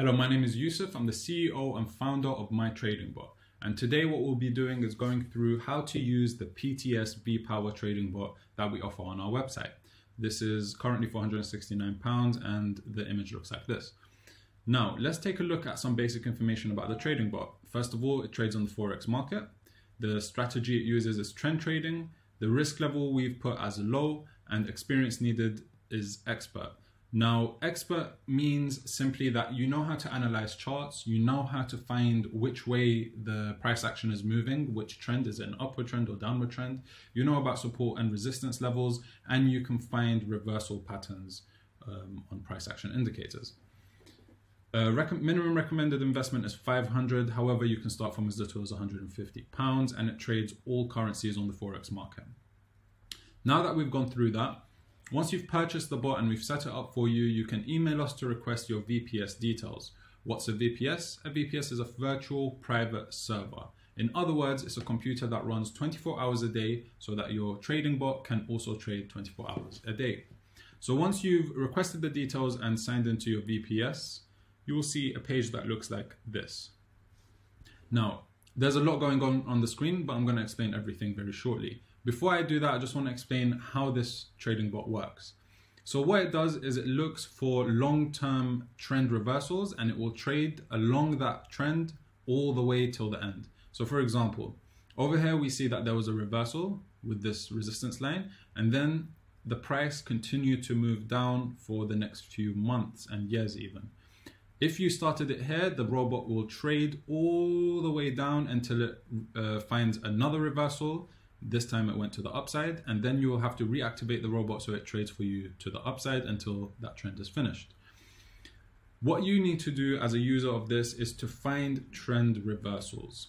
Hello, my name is Yusuf. I'm the CEO and founder of My Trading Bot. And today what we'll be doing is going through how to use the PTS V-Power Trading Bot that we offer on our website. This is currently 469 pounds and the image looks like this. Now, let's take a look at some basic information about the trading bot. First of all, it trades on the Forex market. The strategy it uses is trend trading. The risk level we've put as low and experience needed is expert. Now, expert means simply that you know how to analyze charts, you know how to find which way the price action is moving, which trend is it an upward trend or downward trend. You know about support and resistance levels, and you can find reversal patterns um, on price action indicators. Uh, rec minimum recommended investment is 500. However, you can start from as little as 150 pounds, and it trades all currencies on the forex market. Now that we've gone through that, once you've purchased the bot and we've set it up for you, you can email us to request your VPS details. What's a VPS? A VPS is a virtual private server. In other words, it's a computer that runs 24 hours a day so that your trading bot can also trade 24 hours a day. So once you've requested the details and signed into your VPS, you will see a page that looks like this. Now, there's a lot going on on the screen, but I'm going to explain everything very shortly. Before I do that, I just want to explain how this trading bot works. So what it does is it looks for long-term trend reversals and it will trade along that trend all the way till the end. So for example, over here we see that there was a reversal with this resistance line and then the price continued to move down for the next few months and years even. If you started it here, the robot will trade all the way down until it uh, finds another reversal this time it went to the upside, and then you will have to reactivate the robot so it trades for you to the upside until that trend is finished. What you need to do as a user of this is to find trend reversals.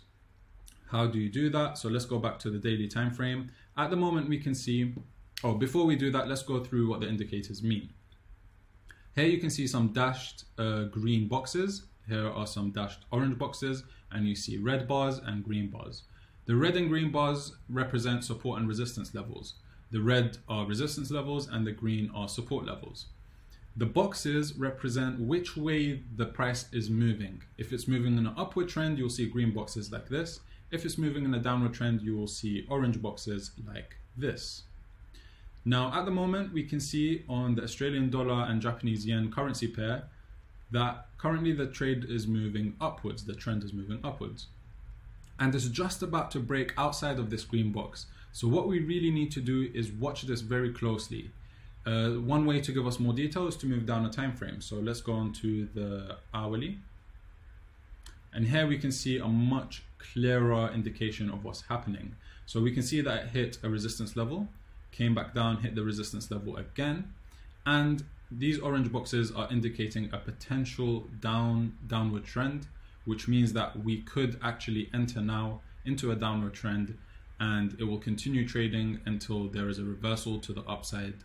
How do you do that? So let's go back to the daily time frame. At the moment we can see, oh, before we do that, let's go through what the indicators mean. Here you can see some dashed uh, green boxes. Here are some dashed orange boxes, and you see red bars and green bars. The red and green bars represent support and resistance levels. The red are resistance levels and the green are support levels. The boxes represent which way the price is moving. If it's moving in an upward trend, you'll see green boxes like this. If it's moving in a downward trend, you will see orange boxes like this. Now, at the moment, we can see on the Australian dollar and Japanese yen currency pair that currently the trade is moving upwards, the trend is moving upwards and it's just about to break outside of this green box. So what we really need to do is watch this very closely. Uh, one way to give us more detail is to move down a time frame. So let's go on to the hourly. And here we can see a much clearer indication of what's happening. So we can see that it hit a resistance level, came back down, hit the resistance level again. And these orange boxes are indicating a potential down downward trend which means that we could actually enter now into a downward trend and it will continue trading until there is a reversal to the upside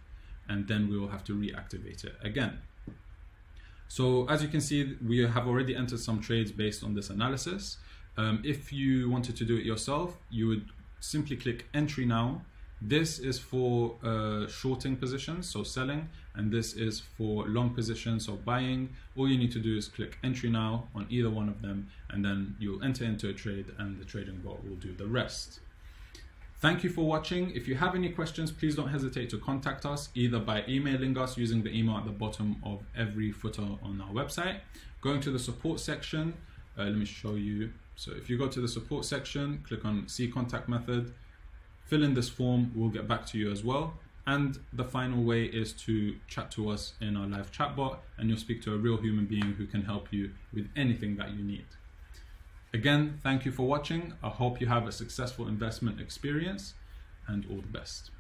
and then we will have to reactivate it again. So as you can see, we have already entered some trades based on this analysis. Um, if you wanted to do it yourself, you would simply click entry now this is for uh, shorting positions, so selling, and this is for long positions, so buying. All you need to do is click entry now on either one of them, and then you'll enter into a trade and the trading bot will do the rest. Thank you for watching. If you have any questions, please don't hesitate to contact us either by emailing us using the email at the bottom of every footer on our website. Going to the support section, uh, let me show you. So if you go to the support section, click on see contact method, fill in this form, we'll get back to you as well. And the final way is to chat to us in our live chatbot and you'll speak to a real human being who can help you with anything that you need. Again, thank you for watching. I hope you have a successful investment experience and all the best.